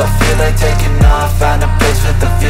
I feel like taking off, find a place with view. The pain